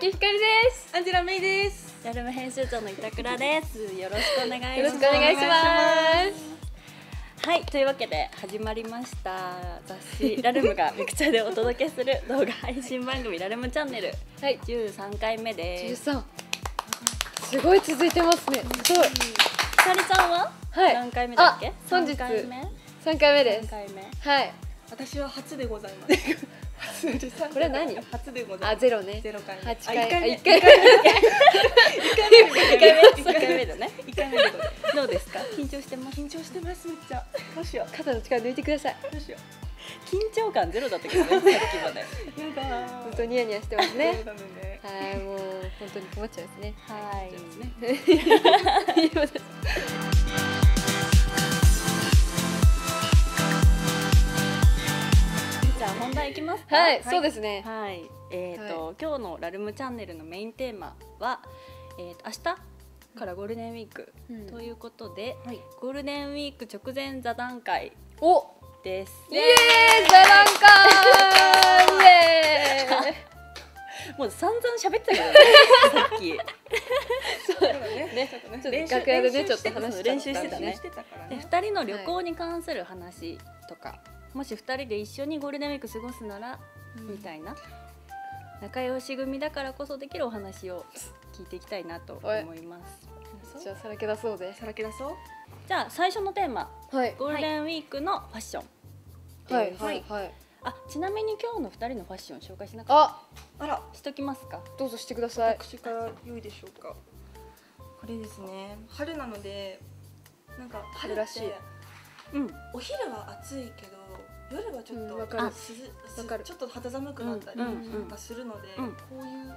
木ひかりですアンジェラメイです。ラルム編集長の板倉です。よろしくお願いします。よろしくお願いしますはい、というわけで始まりました雑誌ラルムがミクチャでお届けする動画配信番組ラルムチャンネルはい13回目です。13すごい続いてますねすごいひかりちゃんは？はい何回目だっけ？あ本日三回目？3回目です三回目。はい私は初でございます。これは何？初でございあます。ゼロねゼロ回目。八回あ一回目。あ一回目、一回目だね。一回目。どうですか？緊張してます。緊張してますめっちゃ。どうしよ肩の力抜いてくださいうどうしよ緊張感ゼロだったけどね、さっきまで。う。やだー。ずっとニヤニヤしてますねね。はいもう本当に困っちゃいますねはい。本題いきますか。はいそうですね。はい、えっ、と、今日のラルムチャンネルのメインテーマは、えー、と明日からゴールデンウィークうん。ということで、はい。ゴールデンウィーク直前座談会お。です。イエーイ座談会。もう散々喋ってたけどね、さっき。そうだね。ね。ちょっとね。ちょっと練習楽屋でね。ちょっと話し練習してたね。練習してたからでね。2人の旅行に関する話とか、もし2人で一緒にゴールデンウィーク過ごすなら、みたいな。仲良し組だからこそできるお話を聞いていきたいなと思います。じゃあさらけ出そうぜさらけ出そう？じゃあ最初のテーマ。はい。ゴールデンウィークのファッション、はい。はい。はい。あちなみに今日の2人のファッション紹介しなかっあ。あら。たしときますか。どうぞしてください。私から良いでしょうか。これですね。春なので。なんか春って春らしい。うん。お昼は暑いけど夜はちょっと、うんわかる。ちょっと肌寒くなったりがするので、うん。こういう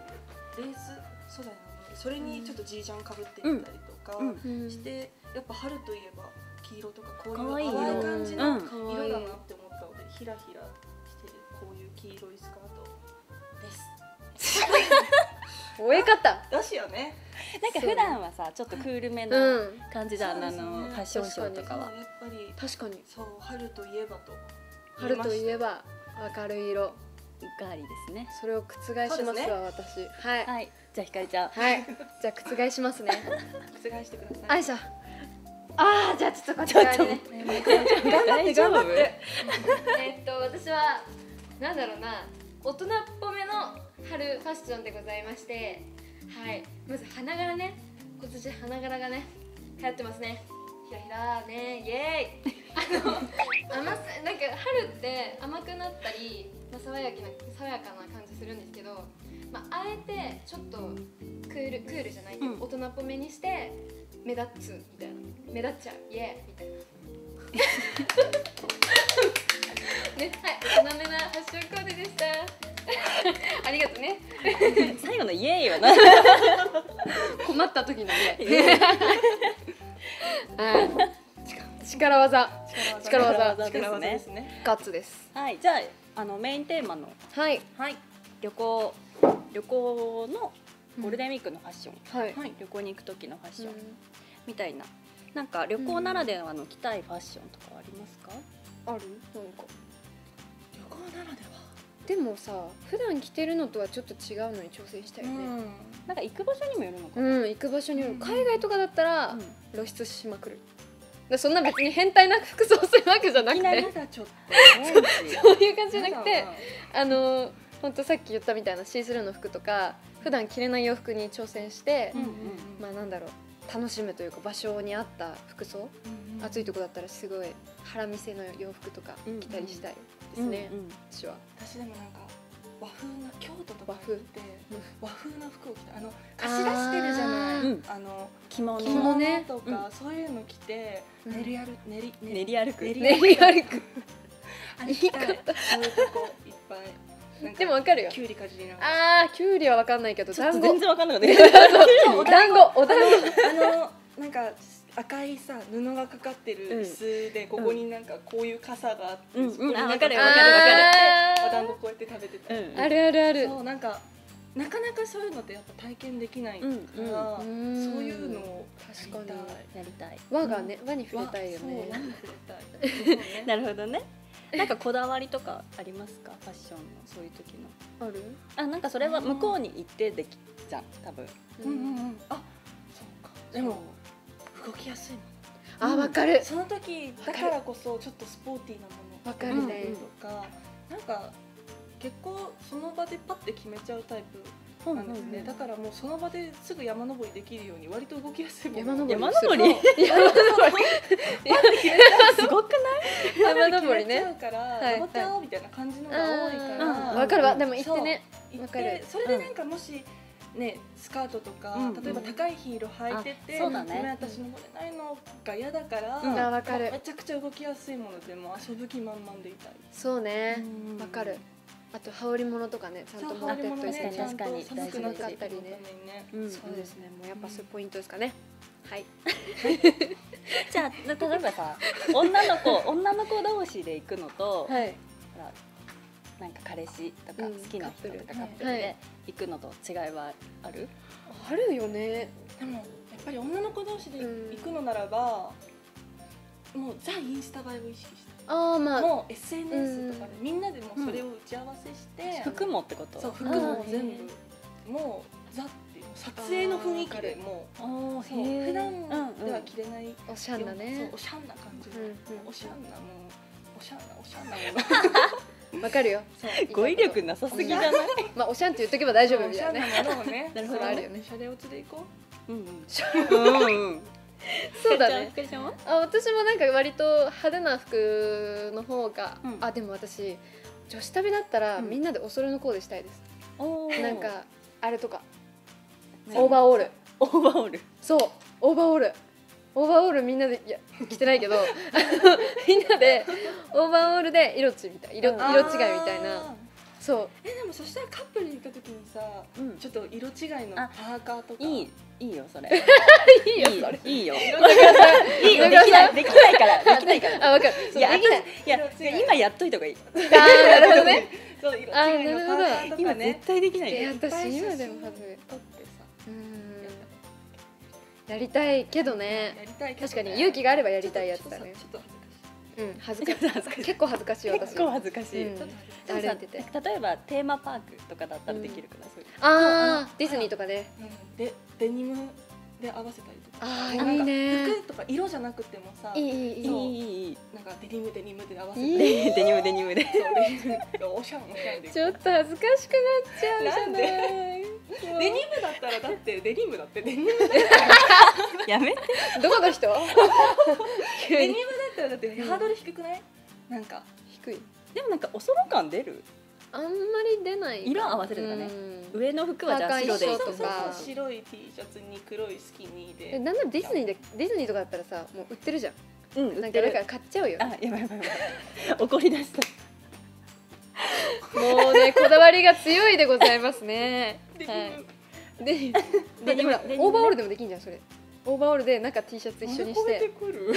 レース素材なのでそれにちょっとジージャンかぶってみたりとかうんうん。して、やっぱ春といえば黄色とかこうかわいいいう淡い色感じの色だなって思ったのでひらひらしてるこういう黄色いスカートです。終え方。だしよね。なんか普段はさちょっとクールめうなん。感じだ、あのそうですねファッションショーとかは。やっぱり確かに。そう春といえばと春といえば明るい色。ガーリーですね。それを覆しますわ私。はい。はい。じゃあひかりちゃん。はい。じゃあ覆しますね。覆してください。あいしょあーじゃあちょっとこっち側にね頑張って。頑張って。えっと私はなんだろうな。大人っぽめの春ファッションでございまして。はい。まず花柄ね。今年花柄がね流行ってますねひらひらねイエーイあの甘さなんか春って甘くなったり、まあ、爽やかな爽やかな感じするんですけど、まあ、あえてちょっとクールクールじゃないけど、うん大人っぽめにして目立つみたいな目立っちゃうイエーイみたいな ね、はい、大人めなファッションコーデでした。ありがとうね。最後のイエーイはな 困った時のね。はい。力技、力技力技ですね。ガッツです。はいじゃああのメインテーマのはい。はい。旅行旅行のゴールデンウィークのファッション、はい。はい。旅行に行く時のファッション、うんみたいななんか旅行ならではの着たいファッションとかありますか、ある？なんか。旅行ならでは。でもさ、普段着てるのとはちょっと違うのに挑戦したいよね。なんか行く場所にもよるのかな、うん、行く場所による。海外とかだったらうん。露出しまくる。だそんな別に変態な服装するわけじゃなくて、まだちょっと。そういう感じじゃなくて。あの本当さっき言ったみたいなシースルーの服とか普段着れない洋服に挑戦して、うんうんまあなんだろう。楽しむというか場所に合った服装、暑いとこだったらすごい腹見せの洋服とか着たりしたいですね、うんうん。私は。私でもなんか和風な京都とか和風。って和風な服を着てあの貸し出してるじゃない。うん。あの着物着物ねとかそういうの着てうん。練り歩練り練り歩く。練り歩く。あれ着たいそういうとこいっぱいでもわかるよ。きゅうりかじりながら。あーきゅうりは分かんないけど団子。全然わかんなかった。ねお団子お団子。あのなんか赤いさ布がかかってる椅子でここになんかこういう傘があって、うん。そこになんうんあわかるわかるお団子こうやって食べてた、うん。あるあるあるそうなんかなかなかそういうのってやっぱ体験できないから、うん。うん。そういうのを確かにやりやりたい和がね和に触れたいよね。わそう和に触れたい。そうねなるほどね。なんかこだわりとかありますか？ファッションのそういう時の。ある？あなんかそれは向こうに行ってできじゃん多分。うん。うんうんあそうか。でも動きやすいもあわかる。のその時だからこそちょっとスポーティーなものわかるね。とかなんか結構その場でパッて決めちゃうタイプなんですね、だからもうその場ですぐ山登りできるように割と動きやすいもの山登り。山登り。すごくない？山登りね。決めちゃうから、はい登っちゃおうみたいな感じのが多いから、うん。わかるわ。でも言ってね。行っわかる。てそれでなんかもし、ねスカートとか、うん例えば高いヒール履いてて、あそうだね。私登れないのが嫌だから、うん。あわかる。めちゃくちゃ動きやすいものでも遊ぶ気満々でいたい。そうね。うん。わかる。あと羽織物とかねちゃんと持ってっといてね。確かにちゃんと寒くなったりね。ねうん。そうですね。もうやっぱそういうポイントですかね。はい。じゃあ例えばさ女の子女の子同士で行くのと、はいなんか彼氏とかうん好きな人とかカップル。で行くのと違いはある、あるよね。でもやっぱり女の子同士で行くのならば、もうザ・インスタ映えを意識して。ああまあ。もう SNS とかでみんなでもそれを打ち合わせして、服もってこと？そう服も全部。もうザっていう撮影の雰囲気でもうそう普段ではうん着れない、おしゃんだそうねおしゃんな感じ。おしゃんなもうおしゃんなおしゃんなもの わかるよ。語彙力なさすぎじゃない、まあおしゃんって言っとけば大丈夫みたいな。ね。なるほどあるよね。シャレオツでいこう。んうん。うんうん。そうだね。あ私もなんか割と派手な服の方が、うん。あでも私女子旅だったら、うん。みんなでお揃いのコーデしたいです。なんかあれとか。ねオーバーオール。オーバーオール。そう。オーバーオールオーバーオールみんなでいや着てないけど みんなでオーバーオールで色違いみたい色うん色違いみたいな。あそう。ーえでもそしたらカップルに行った時にさうん。ちょっと色違いのパあーカーとか。いいいいよそれ。いいよ それ。いいよ。いいよ。できないできないからできないから。あわかる。いやできない。い。や今やっといた方がいい。あーなるほどね。そう色違いのパあーーカーと今かね。絶対できないえよ私今でもはず。撮ってやりたいけどね。やりたいけどね。確かに勇気があればやりたいやつだね。ちょっとうん恥ずかしい。い。結構恥ずかしい私。結構恥ずかしい、うん。ちょっと歩いてて。例えばテーマパークとかだったらできるかな、そういうあーディズニーとかね。うん。でデニムで合わせたりとか。あいいね。服とか色じゃなくてもさいいいいいい。なんかデニムデニムで合わせいい。てでデニムデニムで。そうデニム。おしゃんおしゃんで。ちょっと恥ずかしくなっちゃうじゃないデニムだったらだってデニムだって。デニムやめて。どこの人？急デニムにだったらだってハードル低くない？なんか低い。でもなんかおそろ感出る？あんまり出ない色合わせるとかね。うん。上の服はじゃあ白で。そう白い T シャツに黒いスキニーで。えなんならディズニーでディズニーとかだったらさもう売ってるじゃん。うんなんかだから買っちゃうよ。あやばいやばいやばい。怒り出したもうねこだわりが強いでございますね。はい。でデ でほらオーバーオールでもできんじゃんそれ。オーバーオールでなんか T シャツ一緒にして。てくる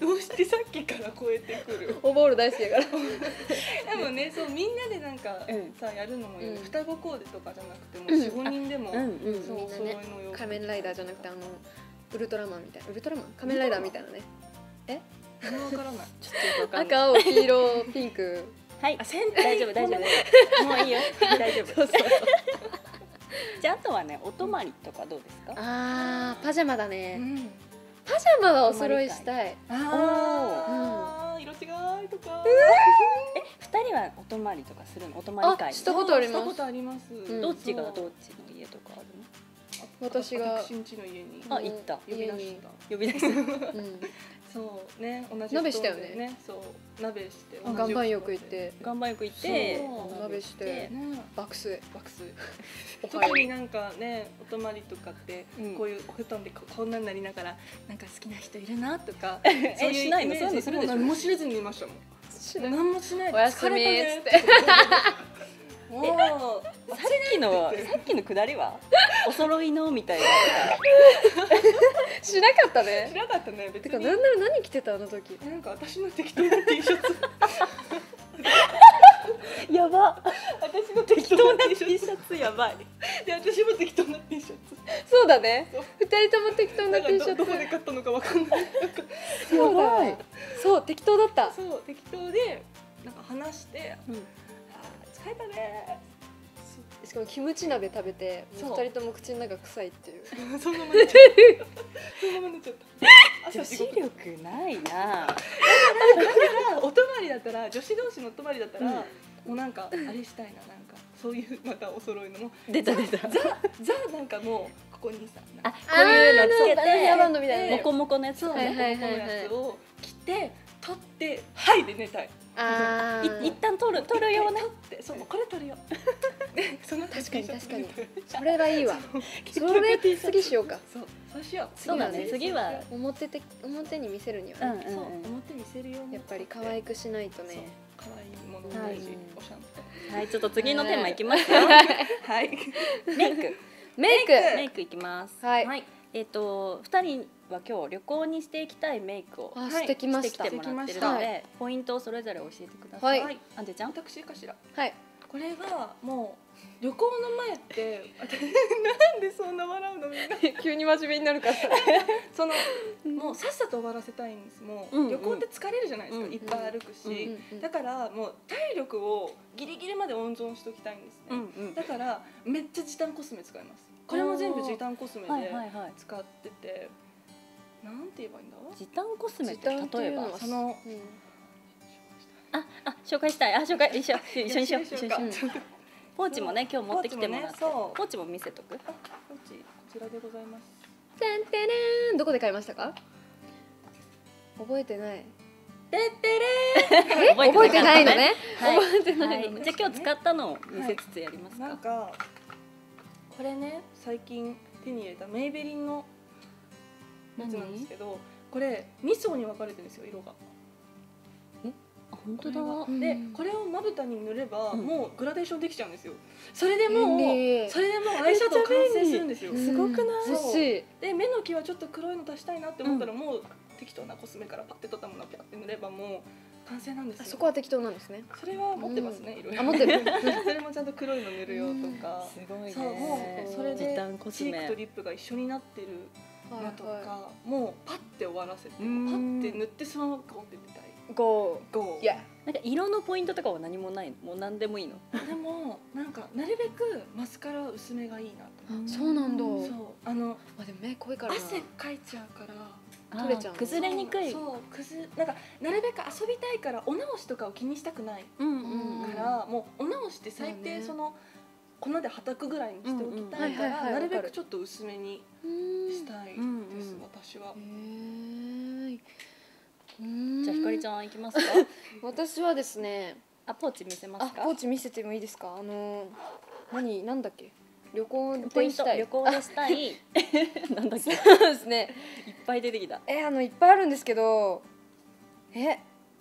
どうしてさっきから超えてくる？オーバーオール大好きだから。でもねそうみんなでなんか、うん。さやるのもいい。双子コーデとかじゃなくてもうん。四五人でも、うんうん。そういの洋服仮面ライダーじゃなくてあのウルトラマンみたいな。ウルトラマン？仮面ライダーみたいなね。全然わからない。ちょっと赤青黄色ピンクはい。あ戦隊大丈夫大丈夫。もういいよ。大丈夫。そうそう。じゃああとはねお泊まりとかどうですか？あーパジャマだうねん。パジャマはお揃いしたい。あー色違いとか。二人はお泊まりとかするの？お泊まり会。あしたことあります。したことあります、ん。どっちがどっちの家とかある私が。私ん家の家に。あ行った。呼び出した。の呼び出すうんそうね同じ鍋したよね。そう鍋してあ岩盤浴行って。岩盤浴行って鍋して。ね爆睡。爆睡。お特になんかねお泊まりとかって、うん。こういうお布団でここんなになりながらなんか好きな人いるなとか えそういうしないの？イメージするでしょ？何も知れずにいましたもん。何もしない。でおやすみっつってもうさっきのさっきのくだりは？お揃いの？みたいな。しなかった知ね。らなかったね別に。てかなんなら何着てたあの時？なんか私の適当な T シャツ。やば。私の適当な T シャツ。やばい。で私も適当な T シャそうだね。そう。二人とも適当ツな T かシャツ。どどこで買ったのかわかんない。そうだ。やばいそう適当だった。そう適当でなんか話してうんあー疲れたねしかもキムチ鍋食べて二人とも口の中臭いっていう。そのまま寝ちゃったそのまま寝ちゃった 女子力ないな。だからお泊まりだったら女子同士のお泊まりだったら、うん。もうなんかあれしたいななんか。そういうまたお揃いのも。出た出た。ザザなんかもうここにさあこういうのつけてみたいなね。モコモコのやつそう、はいはいはいはいこのやつを着て取ってはいで寝たいあー。い一旦取る取るようね。取ってそうこれ取るよ。で その後確かに確かに。それはいいわ。そそれ次しようか。そうそうしよう。そうだね。次は表て表に見せるにはね、うんそう表にせるように。やっぱり可愛くしないとね。可愛いもの大事、はい。おしゃんと。はいちょっと次のテーマいきますよ。はい。メイク。メイク。メイク。いきます。はい。えっ、と二人は今日旅行にしていきたいメイクをあ、いしてきましてきてもらってるので、した。ポイントをそれぞれ教えてください。はい。アンジェちゃん。私かしら？はい。これがもう旅行の前って私 なんでそんな笑うのみんな？急に真面目になるから。そのもうさっさと終わらせたいんです。もう、うんうん。旅行って疲れるじゃないですか、うんいっぱい歩くし、うんうんだからもう体力をギリギリまで温存しておきたいんですね、うんうん。だからめっちゃ時短コスメ使います。これも全部時短コスメはいではいはい。使ってて、なんて言えばいいんだ？時短コスメって例えば。そのうん。ああ紹介したい。あ紹介一緒。一緒にしよう。一緒にしようポーチもね今日持ってきてもらって。ポーチもねポーチも見せとく。あこっちこちらでございます。てんてれーん。どこで買いましたか？覚えてない。てって え？覚えてないのね？はい。覚えてなはいいのね。じゃあ今日使ったのを見せつつやりますか。なんかこれね最近手に入れたメイベリンのやつなんですけどこれ2層に分かれてるんですよ色が。あ本当だ。うん。でこれをまぶたに塗ればうん。もうグラデーションできちゃうんですよ。それでもそれでもうアイシャドウ完成するんですよ。うんすごくない？で目の際ちょっと黒いの足したいなって思ったらもう適当なコスメからパッて取ったものをピャって塗ればもう完成なんですよ。あそこは適当なんですね。それは持ってますね、いろいろあ持ってる？それもちゃんと黒いの塗るよとか。すごいね。そうもうそれで時短コスメ。チークとリップが一緒になってるはいのとか、はもうパッて終わらせてパうん。ッて塗ってそのままゴンって出たい。いゴゴー。いやなんか色のポイントとかは何もないの？もう何でもいいの？でもなんかなるべくマスカラは薄めがいいなとそうなんだ。そう。あのあでも目濃いから。な汗かいちゃうから。取れちゃう。の崩れにくい。そうくずなんかなるべく遊びたいからお直しとかを気にしたくないうんうんうん。から、もうお直しって最低その粉ではたくぐらいにしておきたいかうんうんはいはいはいらなるべくちょっと薄めに。うーんしたいです、うんうん。私はじゃあひかりちゃん行きますか？私はですね。あポーチ見せますか？あポーチ見せてもいいですか？あのー何なんだっけ？旅行でしたい。旅行でしたい。なんだっけ？いっそうですね。ぱい出てきた。えあのいっぱいあるんですけどえ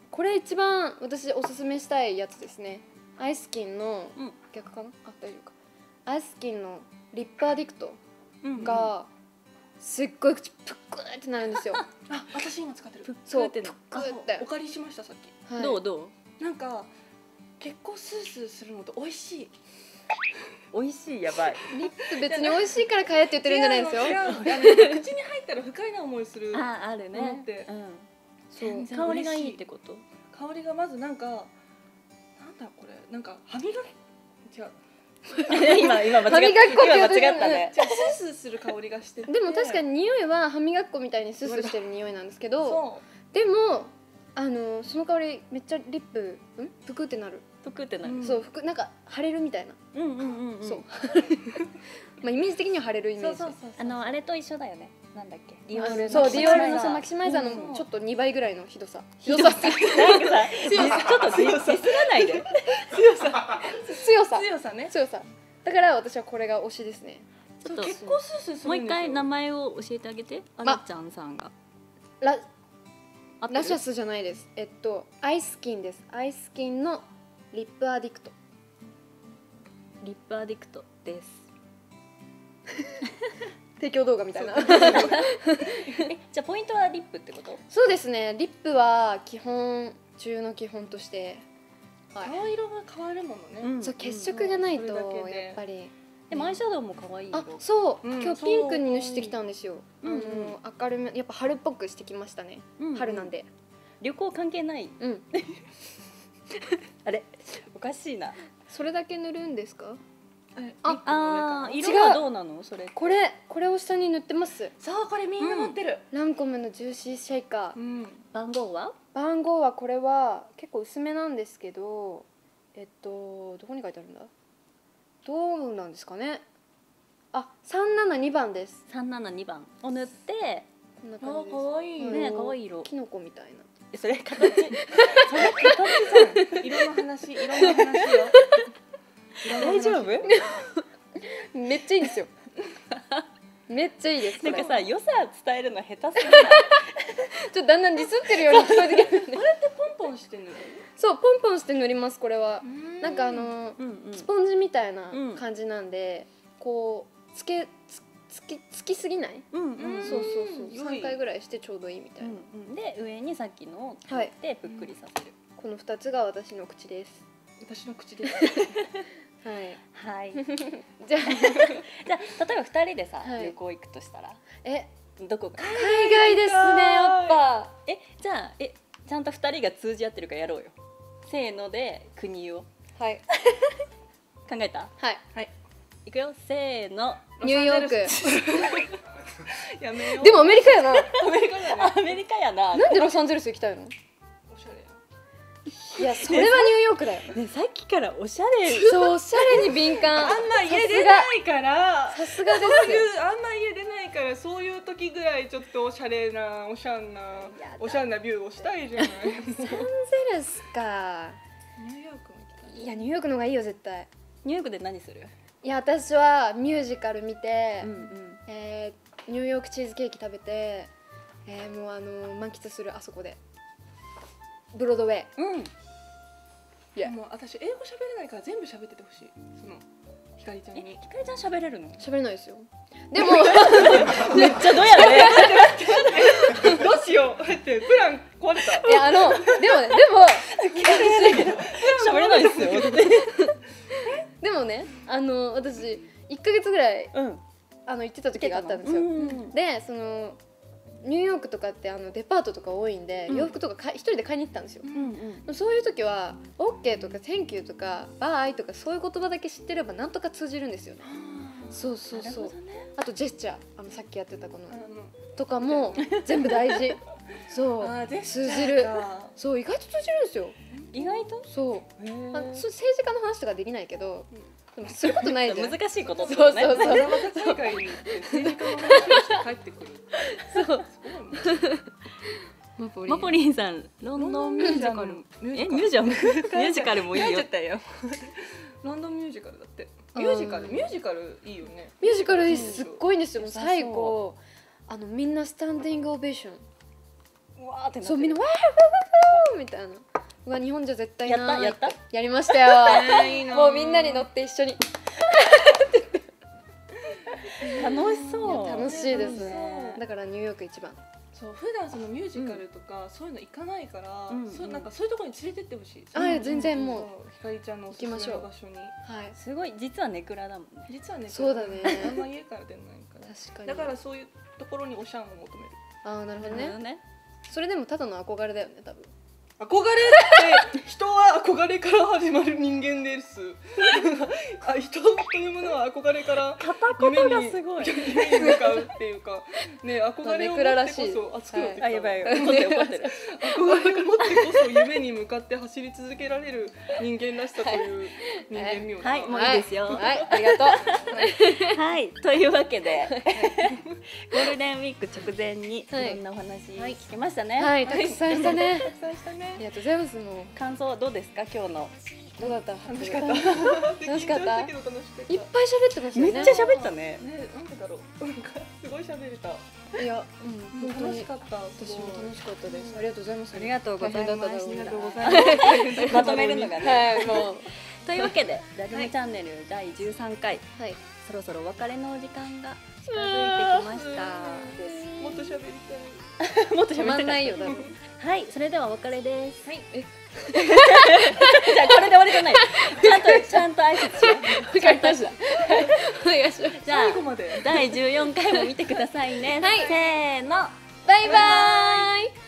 これ一番私おすすめしたいやつですね。アイスキンの、うん。逆かな？あ大丈夫か。アイスキンのリップアディクトうん。が、すっごい口プックーってなるんですよ。あ私今使ってる。そうプックーってお借りしましたさっき。はい。どうどう？なんか結構スースーするのと美味しい。美味しいやばい。リップ別に美味しいから買えって言ってるんじゃないですよ。口に入ったら不快な思いする。ああるね。思って。うん。全然香りがいいってこと？香りがまずなんかなんだこれ。なんか歯磨き？違う 今今間違っ歯磨き粉って今言うと間違ったね。違うスースーする香りがして。てでも確かに匂いは歯磨き粉みたいにスースーしてる匂いなんですけどそでもあのその香りめっちゃリップん？ぷくってなる、ぷくってなる。うん。そうふくなんか腫れるみたいな、うんうんうんうん。そう。まあイメージ的には腫れるイうメージ。そうそうそう。あのあれと一緒だよねなんだっけ？ディオあー。ルそうディオールのマキシマイザーうん。のちょっと2倍ぐらいのひどさ。ひひどさ。どさ。なんかさ。ちょっとディスらないで。強さ。強さ。強さね。強さ。だから私はこれが推しですね。ちょっと結構スースーもう一回名前を教えてあげて。あらちゃんさんが。ララシャスじゃないです。えっとアイスキンです。アイスキンのリップアディクト。リップアディクトです 提供動画みたいな。えじゃあポイントはリップってこと？そうですね。リップは基本中の基本として。はい。顔色が変わるものね、うん。そう血色がないとそれだけで。やっぱり。でもアイシャドウも可愛い色あそう、うん今日ピンクにしてきたんですよ、うんうん。あの明るめやっぱ春っぽくしてきましたね、うん。春なんで。旅行関係ない？うん。あれ？おかしいな。それだけ塗るんですか？ああー違う。色はどうなの？それこれこれを下に塗ってます。そうこれみんな持ってる、ランコムのジューシーシェイカー。うん。番号は？番号はこれは結構薄めなんですけどえっとどこに書いてあるんだ？どうなんですかね。あ372番です。372番。を塗ってこんなあ感じです。可愛いうん。ね可愛い色。キノコみたいな。えそれ形？それ形じ色の話色の話よ。ゃん大丈夫？めっちゃいいですよ。めっちゃいいです。なんかさ良さ伝えるの下手すぎない？ちょっとだんだんディスってるように聞こえてきますねポンポンして塗る？そうポンポンして塗りますこれは。なんかあのうんうん。スポンジみたいなうん感じなんで、こうつけつつきつきすぎない、うんうん。そうそうそう。良い3回ぐらいしてちょうどいいみたいな、うんうん。で上にさっきのを塗はい。ってぷっくりさせる。この2つが私の口です。私の口です はい。はい。じゃあじゃあ例えば二人でさ、はい。旅行行くとしたらえ？どこか海外ですねやっぱ。えじゃあえちゃんと二人が通じ合ってるかやろうよ。せーので国を。はい。考えた？はい。はい。いくよ。せーの。ニューヨーク。やめよう。でもアメリカやな。アメリカだよねアメリカやな。なんでロサンゼルス行きたいの？いやそれはニューヨークだよ。ねさっきからおしゃれ。そうおしゃれに敏感。あんま家出ないから。さすが。ですよ。あんま家出ないからそういう時ぐらいちょっとおしゃれなおしゃんなおしゃんなビューをしたいじゃない。サンゼルスか。ーヨークも行きたい。いやニューヨークの方がいいよ絶対。ニューヨークで何する？いや私はミュージカル見て、うんうんえーニューヨークチーズケーキ食べて、えーもうあの満喫するあそこで。ブロードウェイ。うんいやもう私英語喋れないから全部喋っててほしい。そのひかりちゃんえにひかりちゃん喋れるの？喋れないですよ。でもめっちゃどうやね どうしよう。ってプラン壊れた。いやあのでもねでも 喋れないですよ。でもねあの私1か月ぐらいうん。あの行ってた時があったんですよ、うん。でそのニューヨークとかってあのデパートとか多いんで、うん。洋服とかか一人で買いに行ったんですよ。うんうん。そういう時は OK とか Thank you とか Bye とかそういう言葉だけ知ってればなんとか通じるんですよね。そうそうそう。ね。あとジェスチャーあのさっきやってたこのとかも全部大事。そう。通じる。かそう意外と通じるんですよ。意外と？そう。へー。あそ政治家の話とかできないけど、でもすることないじゃん。難しいことってね。そうそう長崎大会に行って政治家の話をして帰ってくるそう。すごいもんマポマポリンさんロンドンミュージカル。えミュージアム？ミュージカル。もいいよ。書ちゃったよロンドンミュージカルだって。ミュージカルミュージカルいいよね。ミュージカルすっごいんですよ。最後あのみんなスタンディングオベーション。うわーってなってる。そうみんなわーわーわーみたいなうわ日本じゃ絶対ない。やったやった？やりましたよ。もうみんなに乗って一緒に。楽しそう。楽しいですね。だからニューヨーク一番。そう普段そのミュージカルとかそういうの行かないから、うん。そうなんかそういうところに連れてってほしい。あそう全然もうひかりちゃんのおすすめの場所に。はい。すごい実はネクラだもんね。実はね、そうだね。あんま家から出ないか。ら。確かに。だからそういうところにおしゃんを求める。ああなるほどね。なるほどね。それでもただの憧れだよね多分憧れって人は憧れから始まる人間です。あ人というものは憧れから片夢に言がすごい。夢に向かうっていうかね憧れを持ってこそあ作ろうってあや言った。ばい。憧れを持ってこそ夢に向かって走り続けられる人間らしさという人間味をなはい。もういいですよ。はい、はい、ありがとう。はい。というわけで ゴールデンウィーク直前にいはいろんなお話聞きましたね、はい。たくさんしたね。たくさんしたありねがとうございますもう。感想はどうですか？今日の。どうだった？楽しかった？楽しかった。いっぱい喋ってましたよね。めっちゃ喋ったね。ねなんでだろう。なんかすごい喋れた。いや、うん、本当に楽しかった。私も楽しかったです。ありがとうございます。ありがとうございますありがとうごいざいます。まとめるのがね、はいもう。というわけで「ラジオチャンネル」第13回、はい。そろそろお別れのお時間が近づいてきました。もっと喋りたい。もっと止まんないよ多分はいそれではお別れです。はいえ。じゃあこれで終わりじゃない。ちゃんとちゃんと挨拶しよう。わかりました。お願いします。じゃあ第14回も見てくださいね、はい。せーの。バイバーイ